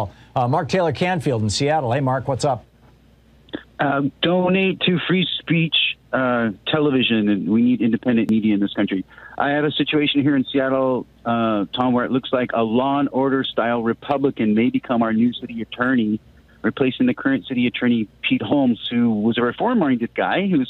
Uh, Mark Taylor Canfield in Seattle. Hey, Mark, what's up? Uh, donate to free speech uh, television, and we need independent media in this country. I have a situation here in Seattle, uh, Thom, where it looks like a law and order style Republican may become our new city attorney, replacing the current city attorney Pete Holmes, who was a reform-minded guy who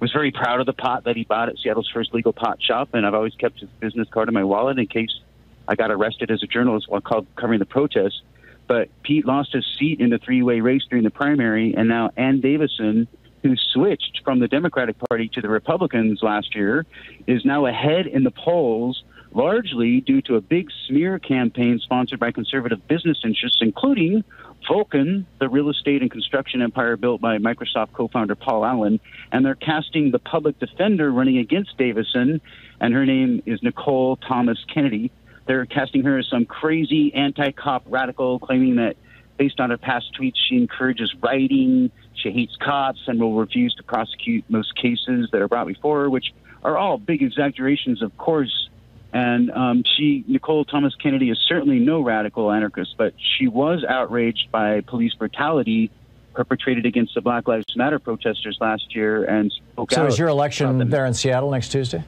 was very proud of the pot that he bought at Seattle's first legal pot shop, and I've always kept his business card in my wallet in case I got arrested as a journalist while covering the protests. But Pete lost his seat in the three-way race during the primary, and now Ann Davison who switched from the Democratic Party to the Republicans last year, is now ahead in the polls, largely due to a big smear campaign sponsored by conservative business interests, including Vulcan, the real estate and construction empire built by Microsoft co founder Paul Allen. And they're casting the public defender running against Davison, and her name is Nicole Thomas Kennedy. They're casting her as some crazy anti cop radical, claiming that based on her past tweets, she encourages rioting, she hates cops, and will refuse to prosecute most cases that are brought before her, which are all big exaggerations, of course. And um, she, Nicole Thomas Kennedy, is certainly no radical anarchist, but she was outraged by police brutality perpetrated against the Black Lives Matter protesters last year and spoke so out. So, is your election there in Seattle next Tuesday?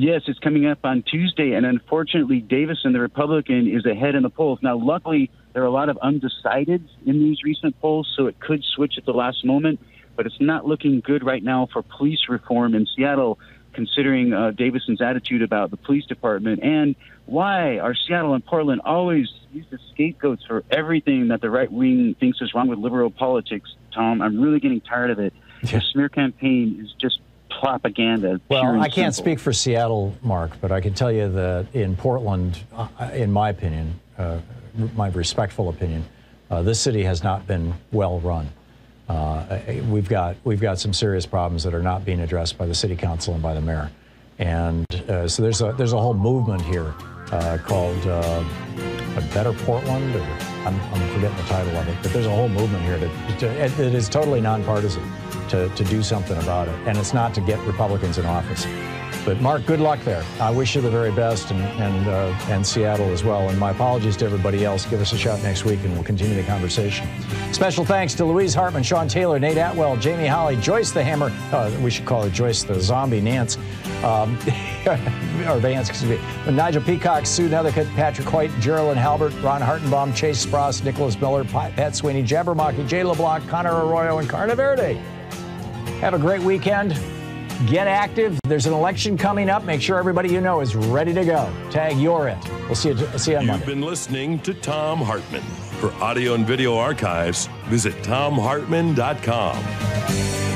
Yes, it's coming up on Tuesday, and unfortunately, Davison, the Republican, is ahead in the polls. Now, luckily, there are a lot of undecideds in these recent polls, so it could switch at the last moment. But it's not looking good right now for police reform in Seattle, considering uh, Davison's attitude about the police department and why are Seattle and Portland always used as scapegoats for everything that the right wing thinks is wrong with liberal politics. Thom, I'm really getting tired of it. Yeah. The smear campaign is just propaganda. Well, I can't speak for Seattle, Mark, but I can tell you that in Portland, uh, in my opinion, uh, my respectful opinion, uh, this city has not been well run. Uh, we've got we've got some serious problems that are not being addressed by the city council and by the mayor, and uh, so there's a there's a whole movement here uh, called a Better Portland, or I'm, I'm, forgetting the title of it, but there's a whole movement here that, to, it is totally nonpartisan to, to do something about it. And it's not to get Republicans in office. But Mark, good luck there. I wish you the very best, and and uh, and Seattle as well. And my apologies to everybody else. Give us a shot next week, and we'll continue the conversation. Special thanks to Louise Hartmann, Sean Taylor, Nate Atwell, Jamie Holly, Joyce the Hammer. Uh, we should call her Joyce the Zombie Nance, um, or Vance, excuse me. Nigel Peacock, Sue Nethercutt, Patrick White, Geraldine Halbert, Ron Hartenbaum, Chase Spross, Nicholas Miller, Pat Sweeney, Jabbermocky, Jay LeBlanc, Connor Arroyo, and Carna Verde. Have a great weekend. Get active. There's an election coming up. Make sure everybody you know is ready to go. Tag you're it. We'll see you, see you on You've Monday. been listening to Thom Hartmann. For audio and video archives, visit thomhartmann.com.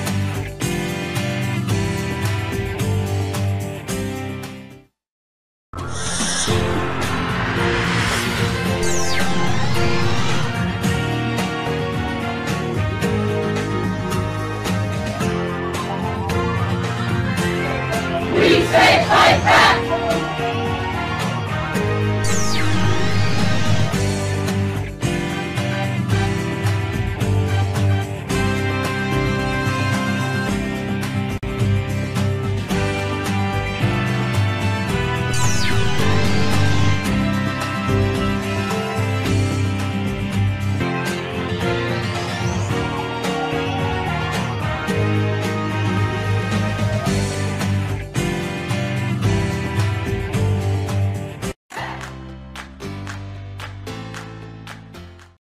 fight